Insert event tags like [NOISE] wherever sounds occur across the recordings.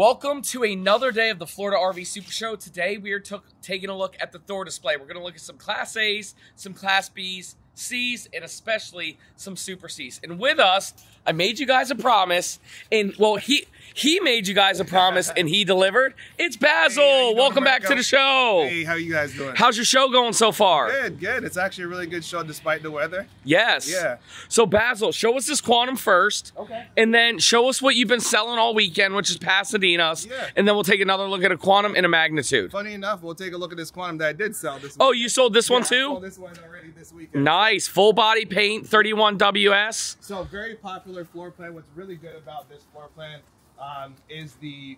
Welcome to another day of the Florida RV Super Show. Today we are taking a look at the Thor display. We're going to look at some Class A's, some Class B's, C's, and especially some Super C's. And with us, I made you guys a promise, and well, he he made you guys a promise, and he delivered. It's Basil. Hey, how you doing, Welcome back to the show. Hey, how you guys doing? How's your show going so far? Good, good. It's actually a really good show despite the weather. Yes. Yeah. So Basil, show us this Quantum first. Okay. And then show us what you've been selling all weekend, which is Pasadena's. Yeah. And then we'll take another look at a Quantum and a Magnitude. Funny enough, we'll take a look at this quantum that I did sell this Oh, you sold this one Yeah, I too? sold this one already this weekend. Nice. Full body paint, 31 WS. So very popular floor plan. What's really good about this floor plan um, is the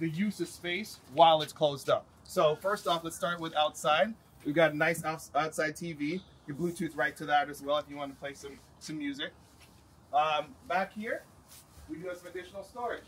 the use of space while it's closed up. So first off, let's start with outside. We've got a nice outside TV. Your Bluetooth right to that as well if you want to play some some music. Um, back here, we do have some additional storage.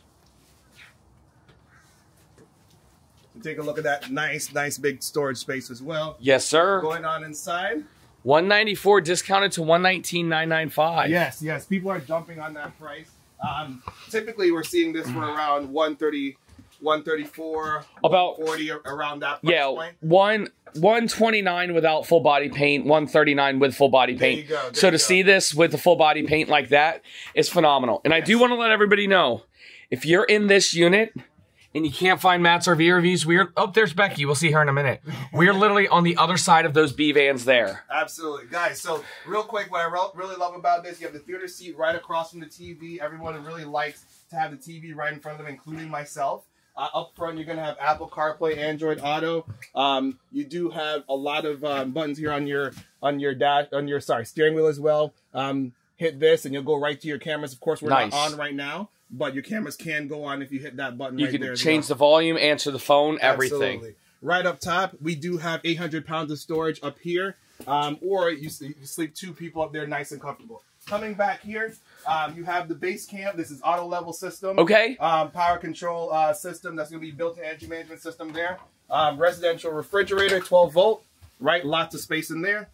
So take a look at that nice, nice big storage space as well. Yes, sir. Going on inside. 194 discounted to 119,995. Yes, yes. People are jumping on that price. Um, typically, we're seeing this for around 130, 134, About- 40 around that Yeah, point. one 129 without full body paint, 139 with full body There paint. go, there so to go. see this with the full body paint like that is phenomenal. And I do want to let everybody know if you're in this unit and you can't find Matt's RV reviews, we're oh there's Becky. We'll see her in a minute. We're literally on the other side of those B vans there. Absolutely, guys. So, real quick, what I re- really love about this, you have the theater seat right across from the TV. Everyone really likes to have the TV right in front of them, including myself. Uh, up front, you're going to have Apple CarPlay, Android Auto. Um, you do have a lot of um, buttons here on your on your dash on your sorry steering wheel as well. Um, hit this, and you'll go right to your cameras. Of course, we're Nice. not on right now, but your cameras can go on if you hit that button. You right can there change well. the volume, answer the phone, everything. Absolutely. Right up top, we do have 800 pounds of storage up here, um, or you, you sleep two people up there nice and comfortable. Coming back here, um, you have the base camp. This is auto level system. Okay. Um, power control uh, system. That's going to be built-in energy management system there. Um, residential refrigerator, 12 volt. Right, lots of space in there.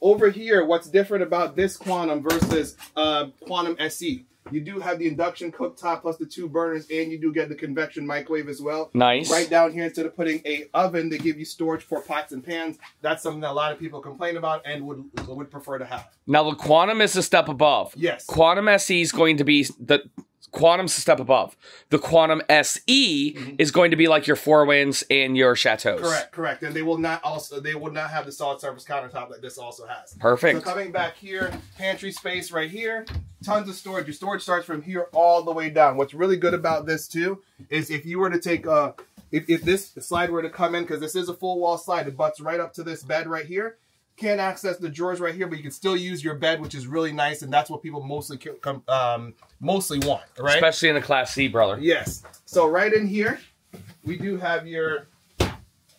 Over here, what's different about this Quantum versus uh, Quantum SE? You do have the induction cooktop plus the two burners, and you do get the convection microwave as well. Nice. Right down here, instead of putting a oven, they give you storage for pots and pans. That's something that a lot of people complain about and would would prefer to have. Now the Quantum is a step above. Yes. Quantum SE is going to be the Quantum's a step above. The Quantum SE is going to be like your Four Winds and your Chateaus. Correct, correct. And they will not also they will not have the solid surface countertop that this also has. Perfect. So coming back here, pantry space right here, tons of storage. Your storage starts from here all the way down. What's really good about this too is if you were to take a if, if this slide were to come in, because this is a full wall slide, it butts right up to this bed right here. Can't access the drawers right here, but you can still use your bed, which is really nice, and that's what people mostly um, mostly want, right? Especially in the Class C, brother. Yes. So right in here, we do have your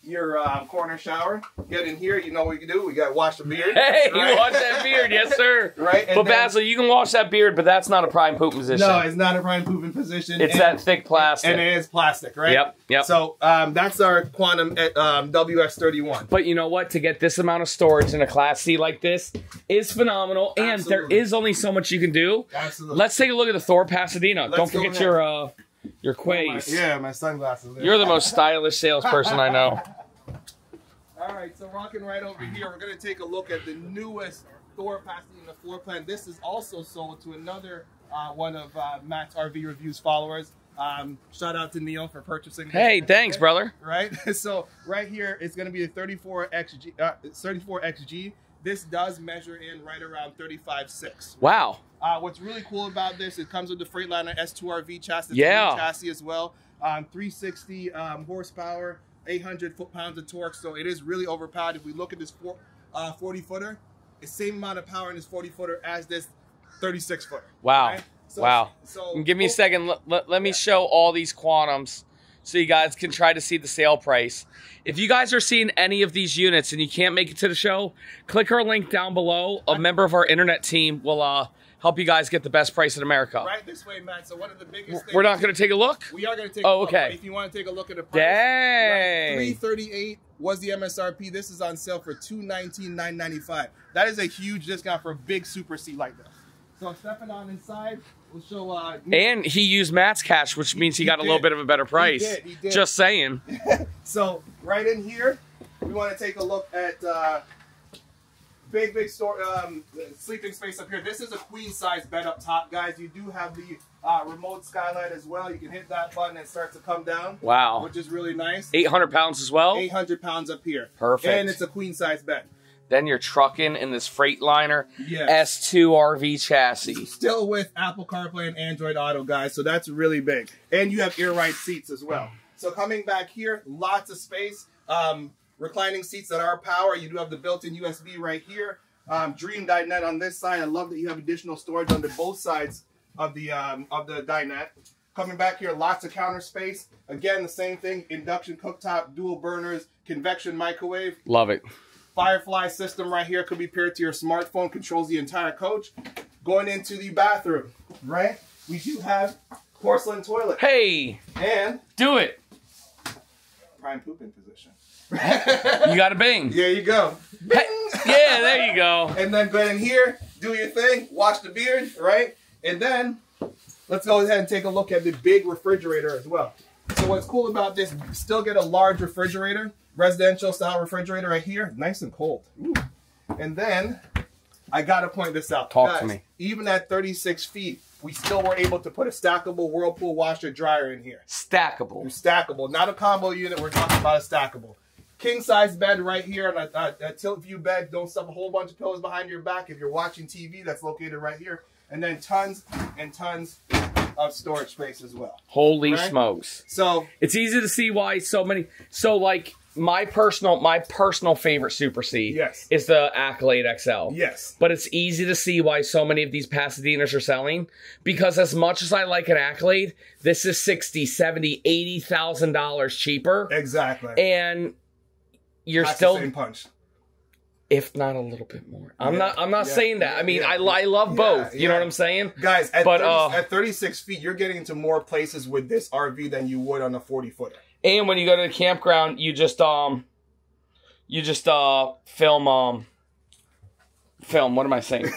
your um, corner shower. Get in here. You know what you can do. We got to wash the beard. Hey, you right? wash that beard, yes, sir. [LAUGHS] Right. and But then- Basil, you can wash that beard, but that's not a prime poop position. No, it's not a prime pooping position. it's and, that thick plastic. and it is plastic, right? Yep, yep. So um, that's our quantum uh, um, WS31. but you know what? To get this amount of storage in a Class C like this is phenomenal, and there Absolutely. is only so much you can do. Absolutely. Let's take a look at the Thor Pasadena. Let's Don't forget your uh, your My- quays. yeah, my sunglasses. There. You're the most stylish salesperson I know. [LAUGHS] All right, so rocking right over here, we're going to take a look at the newest Thor the floor plan. This is also sold to another uh, one of uh, Matt's RV Reviews followers. Um, shout out to Neil for purchasing. this. Hey, thanks, brother. Right, [LAUGHS] so right here it's going to be a 34 XG. Uh, 34 XG. This does measure in right around 35.6. Wow. Uh, what's really cool about this, it comes with the Freightliner S2RV chassis, Yeah. chassis as well. Um, 360 um, horsepower, 800 foot pounds of torque, so it is really overpowered. If we look at this uh, 40 footer, the same amount of power in this 40 footer as this 36 footer. Wow. right? So, Wow. So Give me a second. Let, let, let me show all these quantums so you guys can try to see the sale price. If you guys are seeing any of these units and you can't make it to the show, click our link down below. A member of our internet team will uh, help you guys get the best price in America. Right this way, Matt. So one of the biggest. We're not going to take a look? We are going to take. Oh, a look, okay. If you want to take a look at the price, Dang. Thirty eight was the MSRP. This is on sale for two nineteen nine ninety five. That is a huge discount for a big Super C like this. So stepping on inside, we'll. Uh, And he used Matt's cash, which means he, He got a little bit of a better price. did, he did. Just saying. [LAUGHS] So right in here, we want to take a look at uh, big, big store um, sleeping space up here. This is a queen size bed up top, guys. You do have the uh, remote skylight as well. You can hit that button and start to come down, Wow. which is really nice. 800 pounds as well. 800 pounds up here. Perfect. And it's a queen size bed. Then you're trucking in this Freightliner Yes. S2 RV chassis. Still with Apple CarPlay and Android Auto, guys. So that's really big. And you have ear right seats as well. So coming back here, lots of space. Um, reclining seats that are power. You do have the built-in USB right here. Um, Dream dinette on this side. I love that you have additional storage under both sides of the um, of the dinette. Coming back here, lots of counter space. Again, the same thing: induction cooktop, dual burners, convection microwave. Love it. Firefly system right here could be paired to your smartphone, controls the entire coach. Going into the bathroom, right? We do have porcelain toilet Hey, and do it. prime pooping position. [LAUGHS] You got a bing. There you go. Hey, yeah, there you go. [LAUGHS] And then go in here, do your thing, wash the beard, right? And then let's go ahead and take a look at the big refrigerator as well. So what's cool about this, still get a large refrigerator, residential style refrigerator right here, nice and cold. Ooh. And then I gotta point this out. Talk to me. Even at 36 feet, we still were able to put a stackable Whirlpool washer dryer in here. Stackable. Stackable, not a combo unit. We're talking about a stackable. King size bed right here on a, a, a tilt view bed. Don't stuff a whole bunch of pillows behind your back. If you're watching TV, that's located right here. And then tons and tons of storage space as well. Holy Right? smokes. So It's easy to see why so many. So like my personal my personal favorite Super C Yes. is the Accolade XL. yes, But it's easy to see why so many of these Pasadenas are selling because as much as I like an Accolade, this is 60, 70, 80,000 dollars cheaper exactly. and you're That's still punch. if not a little bit more. I'm Yeah, not I'm not yeah, saying that. I mean, yeah, I, I love both. You know what I'm saying? Guys, at, But, 30 uh, at 36 feet, you're getting into more places with this RV than you would on a 40 footer. And when you go to the campground, you just um you just uh film um film, what am I saying? [LAUGHS]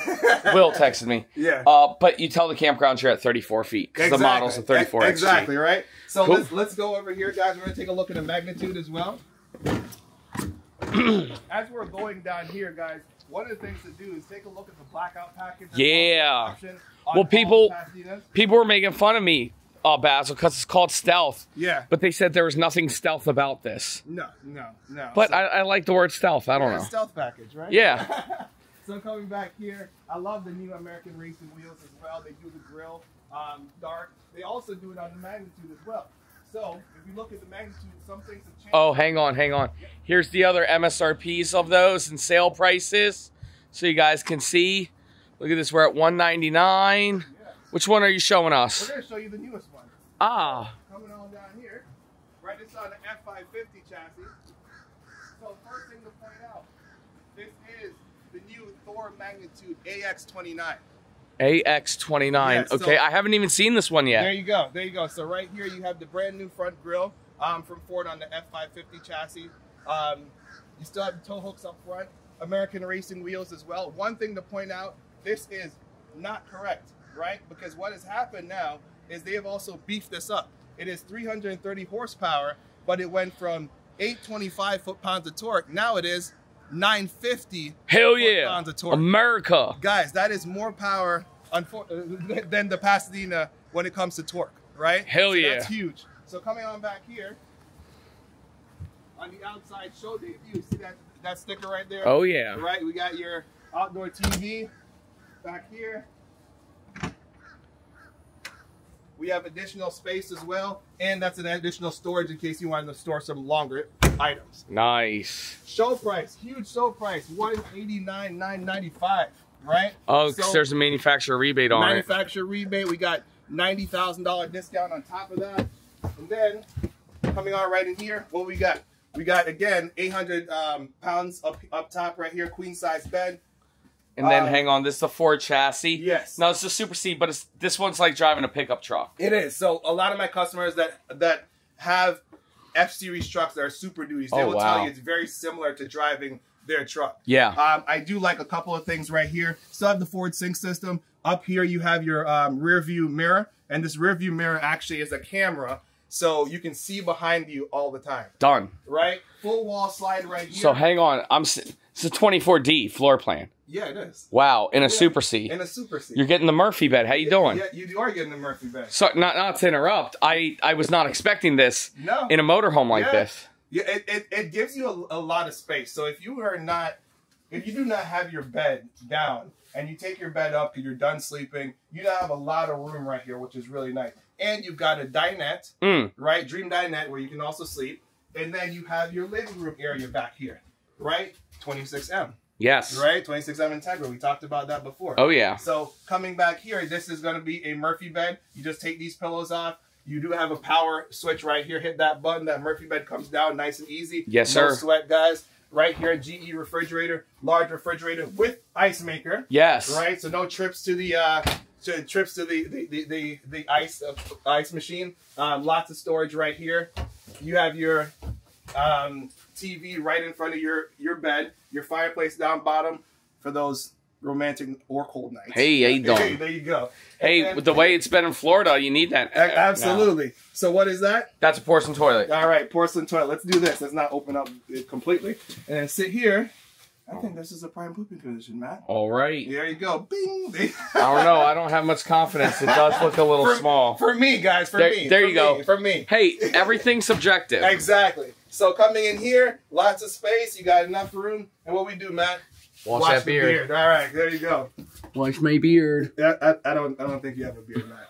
Will texted me. Yeah. Uh, but you tell the campground you're at 34 feet because the model's a 34 E- XG. Exactly, right? So Cool. let's let's go over here, guys. We're gonna take a look at the magnitude as well. [CLEARS THROAT] As we're going down here, guys, one of the things to do is take a look at the blackout package. Yeah. also an option on Well, people- People were making fun of me, uh, Basil, because it's called stealth. Yeah. But they said there was nothing stealth about this. No, no, no. But So- I, I like the word stealth. I don't Yeah, know. Stealth package, right? Yeah. [LAUGHS] so coming back here, I love the new American Racing wheels as well. They do the grill um, dark. They also do it on the magnitude as well. So if you look at the magnitude, some things have changed. Oh, hang on, hang on. Here's the other MSRPs of those and sale prices, so you guys can see. Look at this. We're at 199. Which one are you showing us? We're going to show you the newest one. Ah, Coming on down here, right? This is the F550 chassis. So first thing to point out, this is the new Thor Magnitude AX29. AX29. Yeah, so- okay, I haven't even seen this one yet. There you go. There you go. So right here you have the brand new front grille um, from Ford on the F550 chassis. Um, you still have the tow hooks up front. American Racing wheels as well. One thing to point out, this is not correct, right? Because what has happened now is they have also beefed this up. It is 330 horsepower, but it went from 825 foot-pounds of torque. Now it is 950 Hell yeah. foot-pounds of torque America. guys, that is more power unfor- [LAUGHS] than the Pasadena when it comes to torque, right? Hell So yeah. That's huge. So coming on back here, on the outside show debut, see that that sticker right there? Oh, yeah. Right, we got your outdoor TV back here. We have additional space as well, and that's an additional storage in case you wanted to store some longer items. Nice. Show price, huge show price, one eighty nine nine ninety five, right? Oh, So- there's a manufacturer rebate on it. manufacturer rebate. We got ninety thousand dollar discount on top of that, and then coming on right in here, what we got? We got again eight hundred um, pounds up up top right here, queen size bed. And then Uh, hang on, this is the Ford chassis. Yes. No, it's a Super C, but it's this one's like driving a pickup truck. It is. So a lot of my customers that that have F series trucks that are Super Duties, they Oh, will wow. tell you it's very similar to driving their truck. Yeah. Um, I do like a couple of things right here. Still have the Ford Sync system. Up here, you have your um, rear view mirror, and this rear view mirror actually is a camera, so you can see behind you all the time. Done. Right? Full wall slide right here. So hang on. I'm. s- It's a 24D floor plan. Yeah, it is. Wow, in a Yeah. Super C. In a Super C. You're getting the Murphy bed. How you doing? Yeah, you are getting the Murphy bed. So not not to interrupt. I I was not expecting this No. in a motorhome like Yeah. this. Yeah, it, it, it gives you a, a lot of space. So if you are not, if you do not have your bed down and you take your bed up because you're done sleeping, you now have a lot of room right here, which is really nice. And you've got a dinette, Mm. right? Dream dinette where you can also sleep. And then you have your living room area back here, right? 26M, Yes. right? 26M Entegra. We talked about that before. Oh yeah. So coming back here, this is going to be a Murphy bed. You just take these pillows off. You do have a power switch right here. Hit that button. That Murphy bed comes down nice and easy. Yes, no sir. sweat, guys. Right here, GE refrigerator, large refrigerator with ice maker. Yes. Right, so no trips to the uh, to trips to the the the, the, the ice uh, ice machine. Um, lots of storage right here. You have your um, TV right in front of your your bed. Your fireplace down bottom for those romantic or cold nights. Hey, how you doing? Hey, there you go. Hey, then- with the way it's been in Florida, you need that. A- absolutely. So what is that? That's a porcelain toilet. All right, porcelain toilet. Let's do this. Let's not open up it completely, and then sit here. I think this is a prime pooping position, Matt. All right. There you go. Bing. [LAUGHS] I don't know. I don't have much confidence. It does look a little for, small. For me, guys. For There- me. there for you go. For me. Hey, everything's subjective. [LAUGHS] Exactly. So coming in here, lots of space. You got enough room. And what we do, Matt? Wash, that the beard. All right, there you go. Wash my beard. I, I, I don't. I don't think you have a beard, Matt.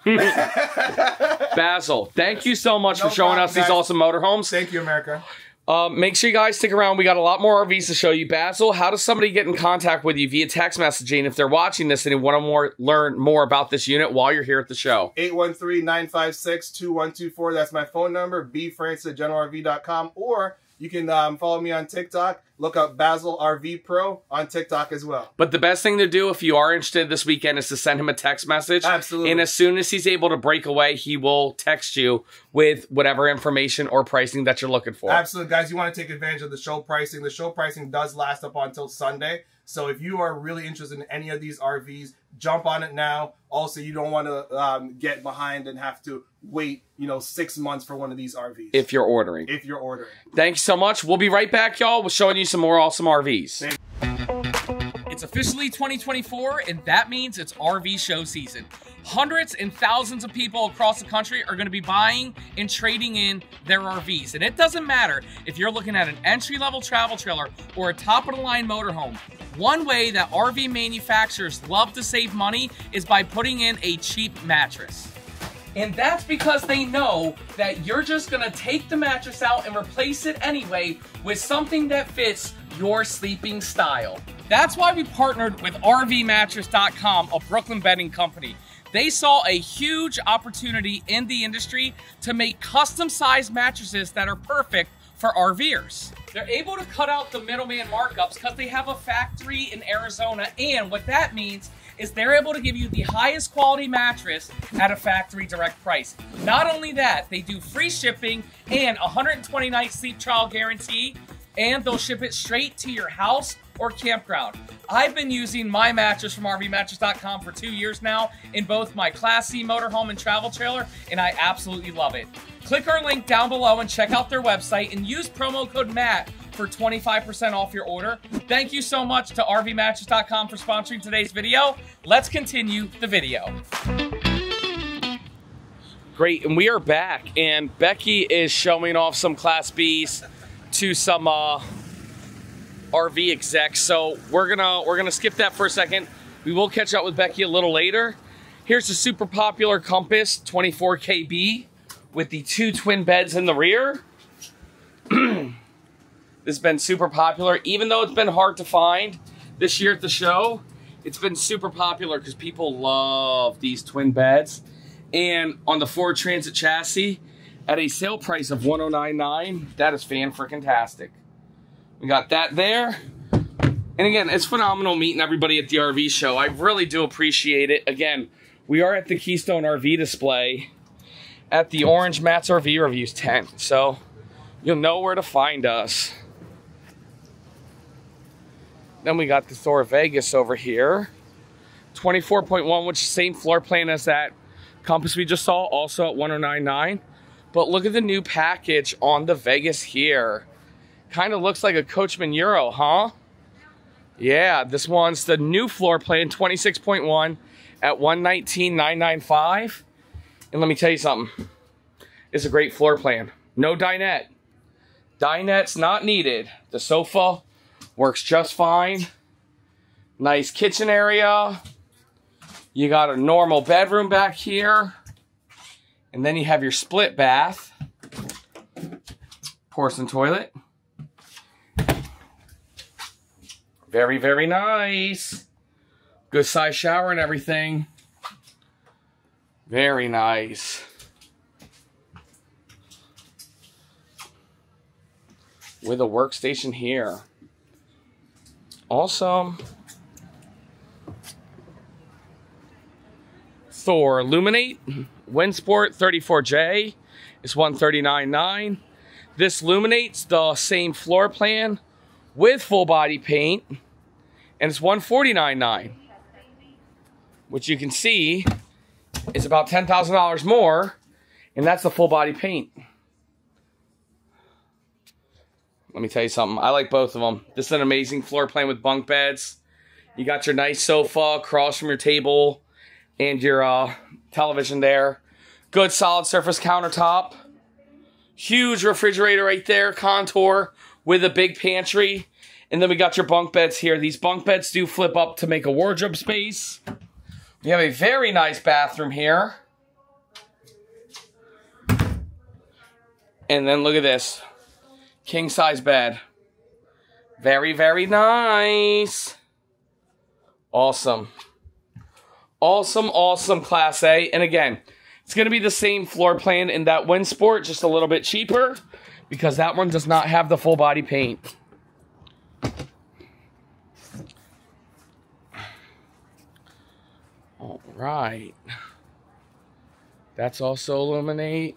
[LAUGHS] [LAUGHS] Basil, thank you so much No for showing problem, us these awesome motorhomes. Thank you, America. Um, make sure you guys stick around. We got a lot more RVs to show you. Basil, how does somebody get in contact with you via text messaging if they're watching this and they want to more learn more about this unit while you're here at the show? 813-956-2124. That's my phone number. generalrv.com. Or you can um, follow me on TikTok. Look up Basil RV Pro on TikTok as well. But the best thing to do if you are interested this weekend is to send him a text message. Absolutely. And as soon as he's able to break away, he will text you with whatever information or pricing that you're looking for. Absolutely, guys. You want to take advantage of the show pricing. The show pricing does last up until Sunday. So if you are really interested in any of these RVs, jump on it now. Also, you don't want to um, get behind and have to wait, you know, six months for one of these RVs If you're ordering. if you're ordering. Thank you so much. We'll be right back, y'all, We're showing you some more awesome RVs. Thank- It's officially 2024, and that means it's RV show season. Hundreds and thousands of people across the country are going to be buying and trading in their RVs. And it doesn't matter if you're looking at an entry level travel trailer or a top of the line motorhome. One way that RV manufacturers love to save money is by putting in a cheap mattress. And that's because they know that you're just gonna take the mattress out and replace it anyway with something that fits your sleeping style. That's why we partnered with RVMattress.com, a Brooklyn bedding company. They saw a huge opportunity in the industry to make custom sized mattresses that are perfect for RVers. They're able to cut out the middleman markups because they have a factory in Arizona, and what that means is they're able to give you the highest quality mattress at a factory direct price. Not only that, they do free shipping and 120 night sleep trial guarantee, and they'll ship it straight to your house or campground. I've been using my mattress from RVMattress.com for two years now in both my Class C motorhome and travel trailer, and I absolutely love it. Click our link down below and check out their website and use promo code MATT for 25% off your order. Thank you so much to RVMattress.com for sponsoring today's video. Let's continue the video. Great, and we are back, and Becky is showing off some Class Bs to some uh, RV exec. So we're gonna we're gonna skip that for a second. We will catch up with Becky a little later. Here's the super popular Compass 24 KB with the two twin beds in the rear. [CLEARS THROAT] this has been super popular, even though it's been hard to find this year at the show. It's been super popular because people love these twin beds. And on the Ford Transit chassis, at a sale price of 1099 that is fan freaking tastic. We got that there. And again, it's phenomenal meeting everybody at the RV show. I really do appreciate it. Again, we are at the Keystone RV display at the Orange Matt's RV Reviews tent. So you'll know where to find us. Then we got the Thor Vegas over here. 24.1, which is the same floor plan as that Compass we just saw, also at 1099. But look at the new package on the Vegas here. Kind of looks like a Coachmen Euro, huh? Yeah, this one's the new floor plan, 26.1 at 119,995. And let me tell you something. It's a great floor plan. No dinette. Dinette's not needed. The sofa works just fine. Nice kitchen area. You got a normal bedroom back here. And then you have your split bath. Porcelain toilet. Very, very nice. Good size shower and everything. Very nice. With a workstation here. Awesome. Thor Luminate, Winsport 34J is 139.9. This Luminate's the same floor plan with full body paint and it's 149.9 which you can see is about $10,000 more and that's the full body paint. Let me tell you something. I like both of them. This is an amazing floor plan with bunk beds. You got your nice sofa across from your table and your uh, television there. Good solid surface countertop. Huge refrigerator right there, contour with a big pantry. And then we got your bunk beds here. These bunk beds do flip up to make a wardrobe space. We have a very nice bathroom here. And then look at this. King size bed. Very, very nice. Awesome. Awesome, awesome Class A. And again, it's going to be the same floor plan in that Winsport, just a little bit cheaper because that one does not have the full body paint. All right. That's also Illuminate.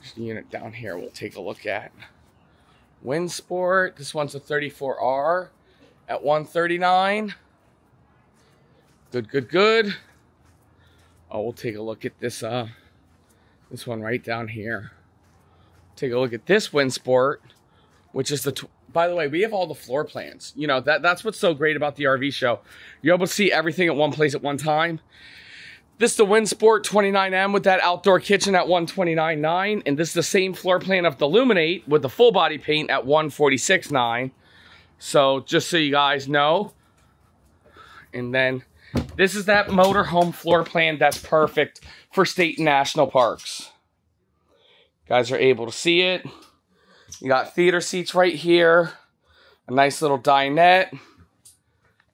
There's a unit down here we'll take a look at. Winsport. This one's a 34R at 139. Good, good, good. Oh, we'll take a look at this uh this one right down here. Take a look at this Winsport, which is the by the way, we have all the floor plans. You know, that that's what's so great about the RV show. You're able to see everything at one place at one time. This is the Winsport 29M with that outdoor kitchen at 129.9. And this is the same floor plan of the Luminate with the full body paint at 146.9. So just so you guys know. And then this is that motorhome floor plan that's perfect for state and national parks. guys are able to see it. You got theater seats right here. A nice little dinette.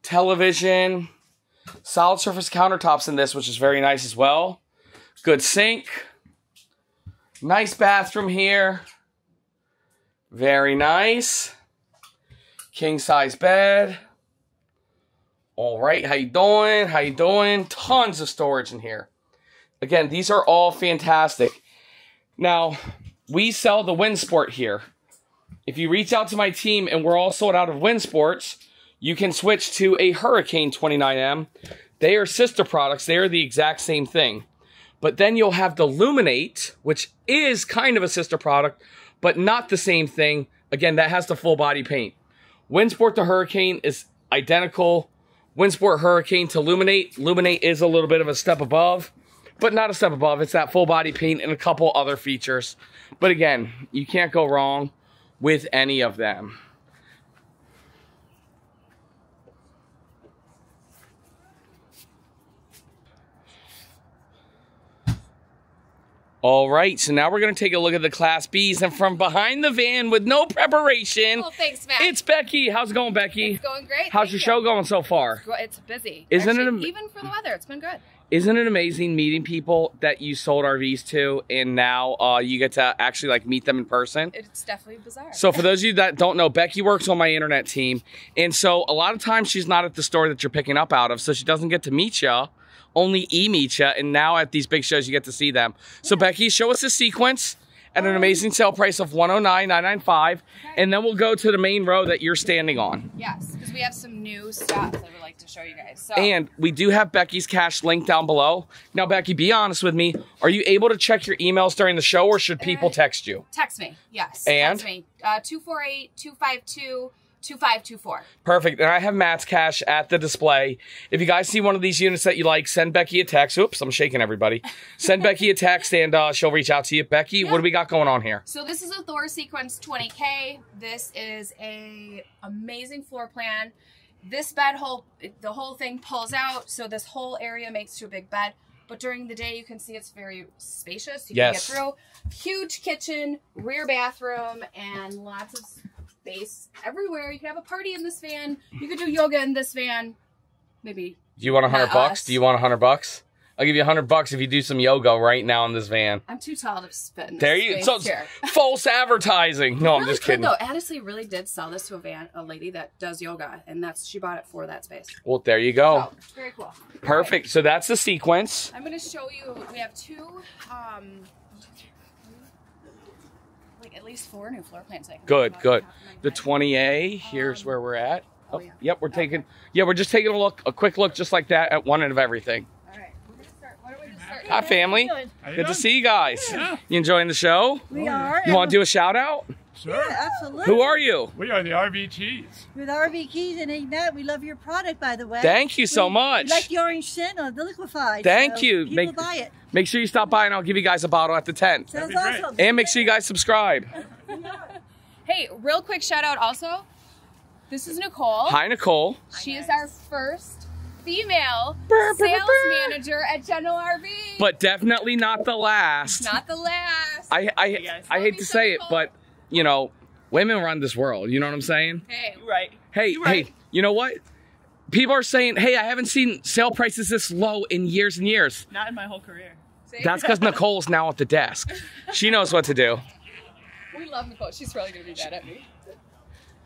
Television. Solid surface countertops in this, which is very nice as well. Good sink. Nice bathroom here. Very nice. King size bed. All right, how you doing? How you doing? Tons of storage in here. Again, these are all fantastic. Now, we sell the Winsport here. If you reach out to my team and we're all sold out of Winsports, you can switch to a Hurricane 29M. They are sister products. They are the exact same thing. But then you'll have the Luminate, which is kind of a sister product, but not the same thing. Again, that has the full body paint. Winsport to Hurricane is identical Winsport Hurricane to Luminate. Luminate is a little bit of a step above, but not a step above. It's that full body paint and a couple other features. But again, you can't go wrong with any of them. All right, so now we're going to take a look at the Class Bs, and from behind the van with no preparation, Well, thanks, Matt. it's Becky. How's it going, Becky? It's going great. How's thank your you. show going so far? It's busy. Isn't it Actually, am- even for the weather? It's been good. Isn't it amazing meeting people that you sold RVs to, and now uh, you get to actually like meet them in person? It's definitely bizarre. So for those of you that don't know, Becky works on my internet team, and so a lot of times she's not at the store that you're picking up out of, so she doesn't get to meet you. Only e meet you, and now at these big shows you get to see them. So Becky, show us the sequence at an amazing sale price of one hundred nine nine nine five, and then we'll go to the main row that you're standing on. yes, because we have some new stuff that we'd like to show you guys. So And we do have Becky's cash link down below. Now, Becky, be honest with me. Are you able to check your emails during the show or should people Uh, text you? text me. Yes. And? text me. Uh 248-252-2524. Perfect. And I have Matt's cash at the display. If you guys see one of these units that you like, send Becky a text. Oops, I'm shaking everybody. Send Becky a text and uh, she'll reach out to you. Becky, what do we got going on here? So this is a Thor Sequence 20K. This is a amazing floor plan. This bed whole the whole thing pulls out, so this whole area makes to a big bed. But during the day, you can see it's very spacious. You Yes. can get through. Huge kitchen, rear bathroom, and lots of space everywhere. You can have a party in this van. You could do yoga in this van. Maybe Do you want a hundred bucks? us. Do you want a hundred bucks? I'll give you a hundred bucks if you do some yoga right now in this van. I'm too tall to spit in this There you space so [LAUGHS] false advertising. No, I'm really just could, kidding. though. Honestly, really did sell this to a van, a lady that does yoga, and that's she bought it for that space. Well, there you go. So, very cool. Perfect. So that's the sequence. I'm gonna show you. We have two, um, like at least four new floor plans. I can Good, good. about off my The 20A, here's Um, where we're at. oh, Oh, yeah. Yep, we're taking yeah, we're just taking a look, a quick look just like that at one end of everything. All right, we're gonna start. Why don't we just start? Hi family. Good you to see you guys. Yeah. You enjoying the show? We are. You want to do a shout out? Sure. Absolutely. Who are you? We are the RV Cheese. With RV Keys and Ignite, we love your product, by the way. Thank you so We- much. We like the orange scent of the Liquified. Thank so you. People Make- buy it. Make sure you stop by and I'll give you guys a bottle at the tent. Sounds be great. awesome. And make sure you guys subscribe. [LAUGHS] Hey, real quick shout out also. This is Nicole. Hi Nicole. She is our first female Brr, brr, sales brr. manager at General RV. But definitely not the last. not the last. I I, guys. I hate to say it, but you know, women run this world. You know what I'm saying? hey, Right. Hey, You're right. hey, you know what? People are saying, hey, I haven't seen sale prices this low in years and years. Not in my whole career. see? That's because Nicole's now at the desk. She knows what to do. we love Nicole. She's probably gonna be mad at me.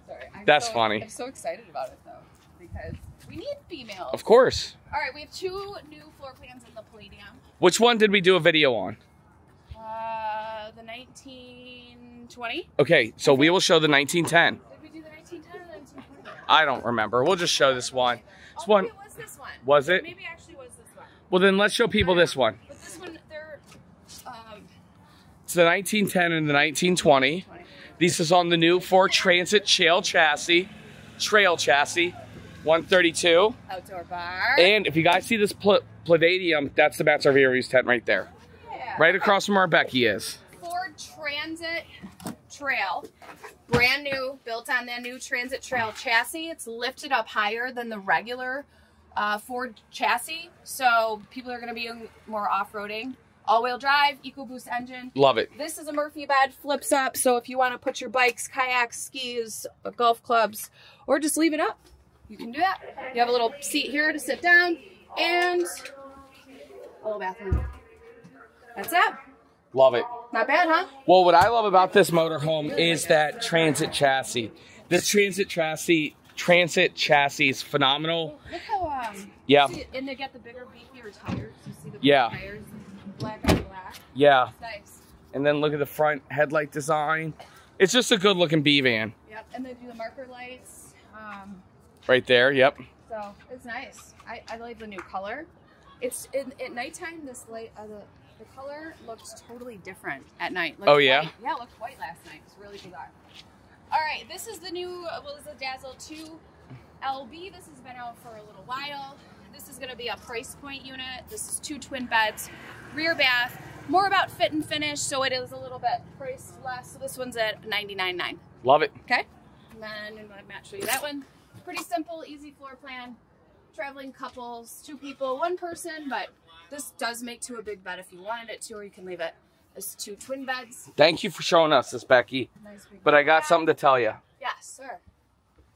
Sorry. I'm That's so- funny. I'm so excited about it though because we need females. Of course. All right, we have two new floor plans in the Palladium. Which one did we do a video on? Uh, the 1920. Okay, so we will show the 1910. Did we do the 1910 or the 1920? I don't remember. We'll just show this one. This Oh, one. maybe it was this one. Was it? Maybe actually was this one. Well, then let's show people this one. But this one, they're um, It's the 1910 and the 1920. 20. This is on the new Ford Transit Trail chassis. Trail chassis. 132. outdoor bar. And if you guys see this pl- Palladium, that's the Matt's RV tent right there. Yeah. Right across from where Becky is. Ford Transit Trail, brand new, built on that new Transit Trail chassis. It's lifted up higher than the regular uh, Ford chassis, so people are going to be more off-roading. All-wheel drive, EcoBoost engine. Love it. This is a Murphy bed, flips up, so if you want to put your bikes, kayaks, skis, golf clubs, or just leave it up, you can do that. You have a little seat here to sit down, and a little bathroom. That's it. Love it. Not bad, huh? Well, what I love about this motorhome is that transit chassis. This transit chassis, transit chassis is phenomenal. Look how um Yeah. see, and they get the bigger beefier tires. You see the Yeah. tires black on black. Yeah. Nice. And then look at the front headlight design. It's just a good looking B van Yep. And they do the marker lights. Um right there. Yep. so it's nice. I, I like the new color. It's in, at nighttime this light uh, the the color looks totally different at night. Looked Oh, yeah? white. Yeah, it looked white last night. It's really bizarre. All right, this is the new uh, well, this is a Dazzle 2 LB. This has been out for a little while. This is going to be a price point unit. This is two twin beds, rear bath. More about fit and finish, so it is a little bit priced less. So this one's at $99.9. Love it. Okay. And then I'm gonna Matt show you that one. Pretty simple, easy floor plan. Traveling couples, two people, one person, but this does make to a big bed if you wanted it to, or you can leave it as two twin beds. Thank you for showing us this, Becky. Nice But I got bed. something to tell you. Yes, sir.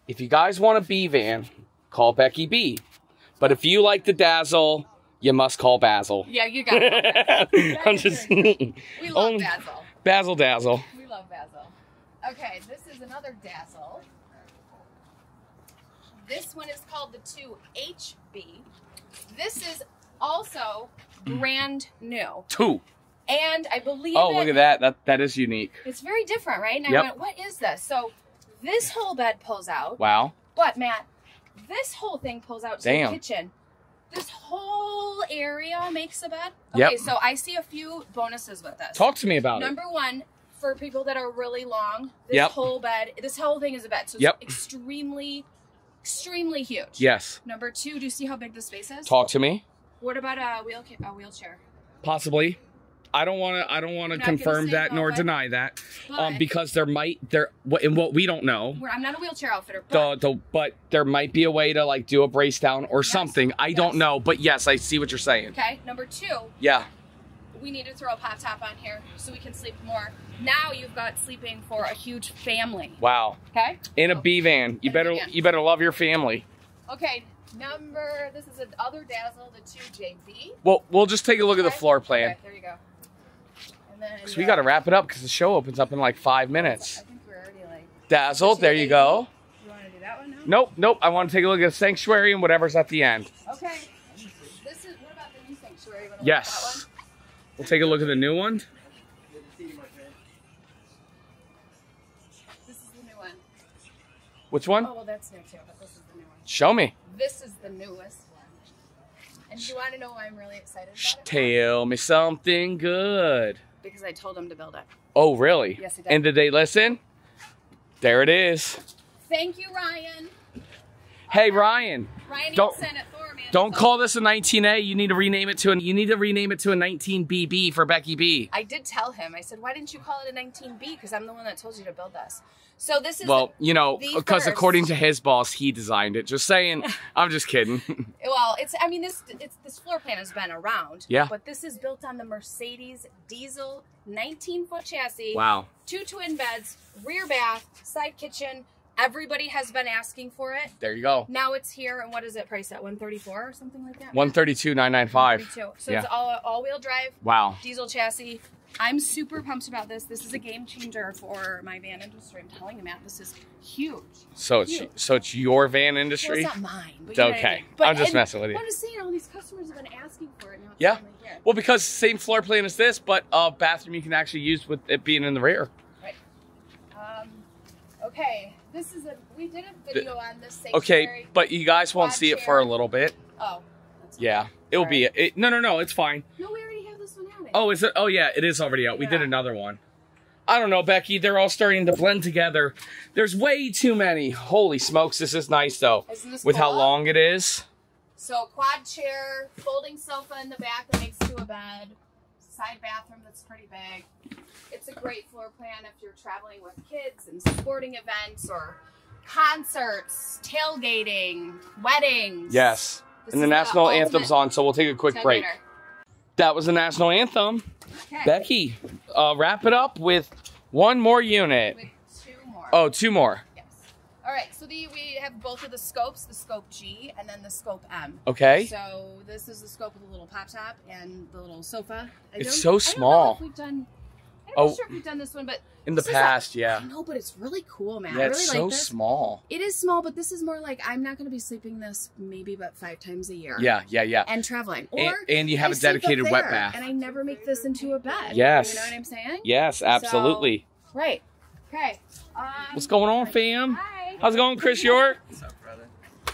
If you guys want a B van, call Becky B. But if you like the Dazzle, you must call Basil. Yeah, you got it. [LAUGHS] I'm just We love [LAUGHS] Oh. Basil. Basil Dazzle. We love Basil. Okay, this is another Dazzle. This one is called the 2HB. This is also brand new. Two. And I believe Oh, it- look at that. That that is unique. It's very different, right? And Yep. I went, what is this? So this whole bed pulls out. Wow. But Matt, This whole thing pulls out to Damn. the kitchen. This whole area makes a bed. Yep. Okay, so I see a few bonuses with this. Talk to me about it. Number one, for people that are really long, this Yep. whole bed, this whole thing is a bed. So it's Yep. extremely, extremely huge. Yes. Number two, do you see how big the space is? Talk to me. What about a wheel a wheelchair? Possibly. I don't want to. I don't want to You're not gonna confirm that nor deny that, um, because there might there what and what we don't know. I'm not a wheelchair outfitter, The, but the, but there might be a way to like do a brace down or Yes. something. I don't know, but yes, I see what you're saying. okay. Number two, Yeah. we need to throw a pop top on here so we can sleep more. Now you've got sleeping for a huge family. Wow. Okay. In a B van, you In better you better love your family. Okay. Number. This is another Dazzle, the two JB. Well, we'll just take a look at the floor plan. Okay, there you go. And then. So we got to wrap it up because the show opens up in like five minutes. I think we're already like. Dazzle, there you go. You want to do that one now? Nope, nope. I want to take a look at the sanctuary and whatever's at the end. Okay. This is. What about the new sanctuary? You wanna look at Yes. We'll take a look at the new one. one? This is the new one. Which one? Oh well, that's new too, but this is the new one. Show me. This is the newest one. And do you want to know why I'm really excited Shh, about it? Tell me something good. Because I told him to build it. Oh, really? Yes, he did. And did they listen? There it is. Thank you, Ryan. Hey, Ryan. Ryan Don't- at Don't call this a 19A. You need to rename it to an. You need to rename it to a 19BB for Becky B. I did tell him. I said, why didn't you call it a 19B? Because I'm the one that told you to build this. So this is Well, you know, because uh, according to his boss, he designed it. Just saying. [LAUGHS] I'm just kidding. [LAUGHS] well, it's. I mean, this it's this floor plan has been around. Yeah. But this is built on the Mercedes diesel 19 foot chassis. wow. Two twin beds, rear bath, side kitchen. Everybody has been asking for it. There you go. Now it's here, and what is it priced at? 134 or something like that. 132,995. 132. So Yeah. it's all all wheel drive, Wow. diesel chassis. I'm super pumped about this. This is a game changer for my van industry. I'm telling you, Matt, this is huge. So it's Huge. so it's your van Well, industry. it's not mine. But you know I Okay. mean. But- I'm just messing with you. I'm just saying, all these customers have been asking for it now. It's Yeah. Well, because same floor plan as this, but a bathroom you can actually use with it being in the rear. Right. Um, okay, this is a. We did a video on this Okay, but you guys won't see it for a little bit. Oh. That's Yeah, it'll be. It, no, no, no. It's fine. No, we already have this one out. Oh, is it? Oh, yeah, it is already out. We did another one. I don't know, Becky. They're all starting to blend together. There's way too many. Holy smokes, this is nice though. Isn't this With how cool? long it is. So quad chair, folding sofa in the back that makes to a bed, side bathroom that's pretty big. It's a great floor plan if you're traveling with kids and sporting events or concerts, tailgating, weddings. Yes. This and the national ultimate anthem's on, so we'll take a quick break. That was the national anthem. Okay. Becky, uh, wrap it up with one more unit. With two more. Oh, two more. Yes. All right. So the, we have both of the scopes, the scope G and then the scope M. Okay. So this is the scope with the little pop top and the little sofa. I It's so I don't know small. we've done. I'm Oh. not sure if we've done this one, but In the this is a- past, yeah. I know, but it's really cool, man. Yeah, I it's really so like this. small. It is small, but this is more like I'm not going to be sleeping this maybe about five times a year. Yeah, yeah, yeah. And traveling, or And, and you have I a sleep up dedicated wet there, bath. and I never make this into a bed. Yes. you know what I'm saying? Yes, absolutely. Right. Okay. Um, What's going on, fam? Hi. How's it going, Chris York? What's up, brother?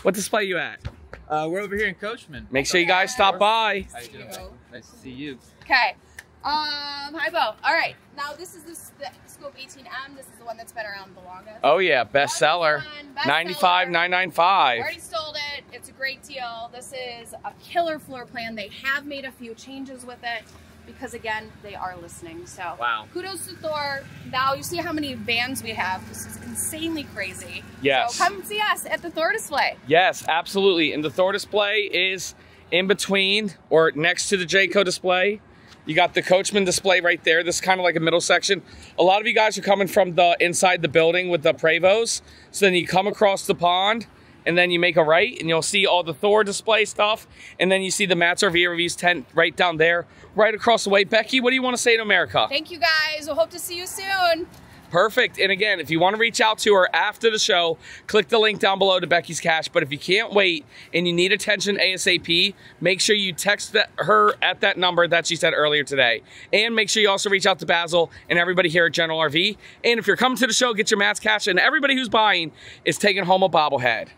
What display are you at? Uh, we're over here in Coachmen. Make sure you guys stop by. How you doing? Nice to see you. Okay. Um, hi, Bo. All right. Now this is this the Scope 18M. This is the one that's been around the longest. Oh yeah, bestseller. Longest one, bestseller. Ninety-five, nine nine five. Already sold it. It's a great deal. This is a killer floor plan. They have made a few changes with it because again, they are listening. So Wow. kudos to Thor. Now you see how many vans we have. This is insanely crazy. Yes. So come see us at the Thor display. Yes, absolutely. And the Thor display is in between or next to the Jayco display. You got the Coachmen display right there. This is kind of like a middle section. A lot of you guys are coming from the inside the building with the Prevosts. So then you come across the pond and then you make a right and you'll see all the Thor display stuff. And then you see the Matt's RV Reviews tent right down there, right across the way. Becky, what do you want to say to America? Thank you guys. We'll hope to see you soon. Perfect. And again, if you want to reach out to her after the show, click the link down below to Becky's Cash. But if you can't wait and you need attention ASAP, make sure you text her at that number that she said earlier today. And make sure you also reach out to Basil and everybody here at General RV. And if you're coming to the show, get your Matt's Cash. And everybody who's buying is taking home a bobblehead.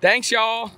Thanks, y'all.